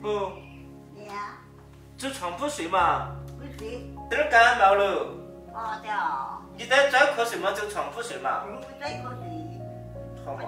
不，你呀，就床铺睡嘛，不睡，等会儿感冒了，哦，对，你在找瞌睡嘛？就床铺睡嘛，嗯，没瞌睡，床铺。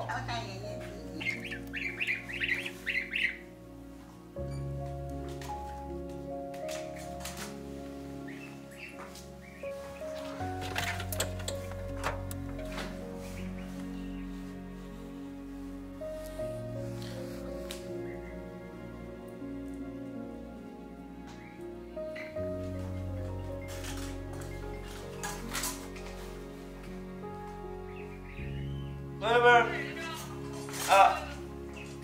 喂喂喂，啊，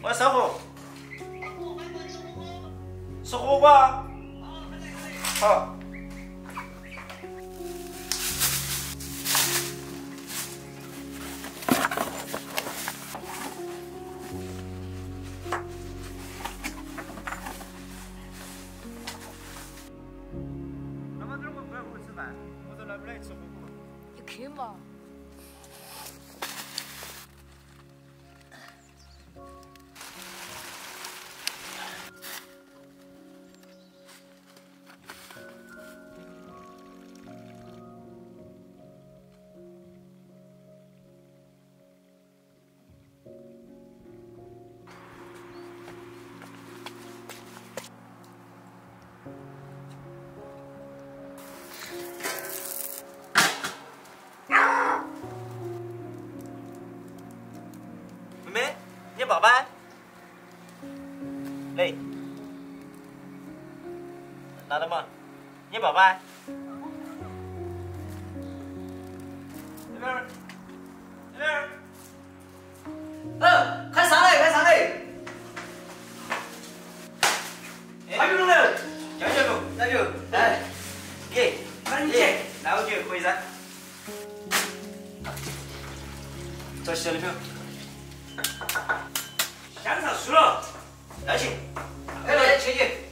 我烧火，吃火锅啊？好。那么这我不要不吃饭，我说来不来吃火锅？你去嘛。妹，你爸爸？来，拿着嘛，你爸爸？这边儿，这边儿，嗯，快上来，快上来！哎，有了，加油，那就哎，给，快点给，那输。了没有？香肠熟了，来请。来来，切切。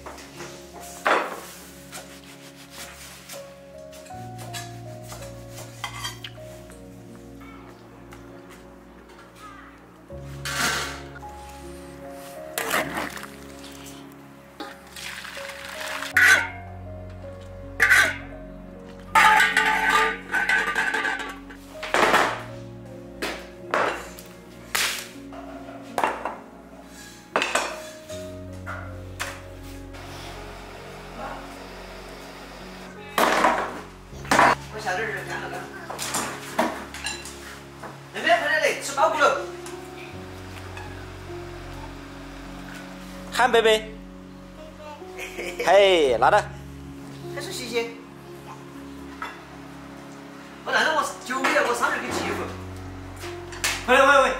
我下点儿干那个。那边，快点来吃包谷了。喊贝贝。嘿，拿着。开始洗洗。我让我九点我上去给你洗衣服。喂喂喂。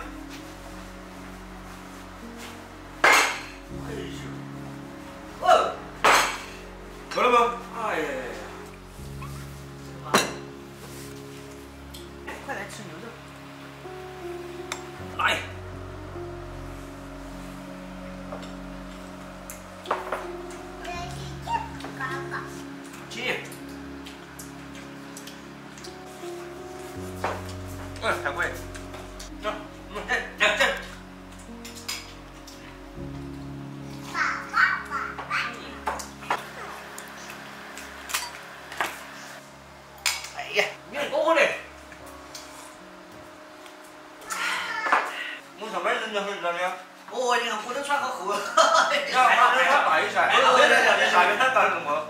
起。嗯，太贵。走，嗯，哎，来来。哎呀，你看多好嘞！我上班人家很热的。哦，你看我都穿个厚。要把这穿大一噻。哎对对对对下面穿大什么？